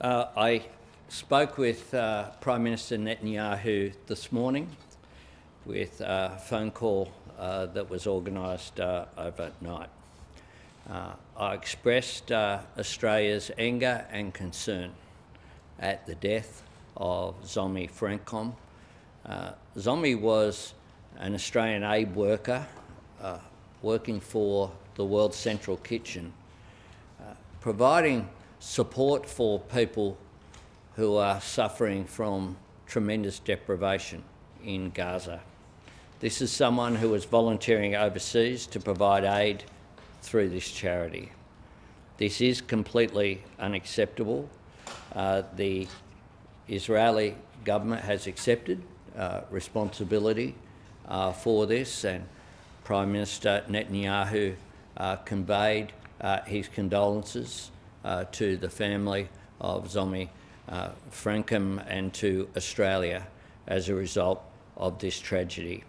Uh, I spoke with uh, Prime Minister Netanyahu this morning with a phone call uh, that was organised uh, overnight. Uh, I expressed uh, Australia's anger and concern at the death of Zomi Frankcom. Zomi was an Australian aid worker working for the World Central Kitchen, providing support for people who are suffering from tremendous deprivation in Gaza. This is someone who is volunteering overseas to provide aid through this charity. This is completely unacceptable. Uh, the Israeli government has accepted uh, responsibility uh, for this, and Prime Minister Netanyahu uh, conveyed uh, his condolences to the family of Zomi uh, Frankcom and to Australia as a result of this tragedy.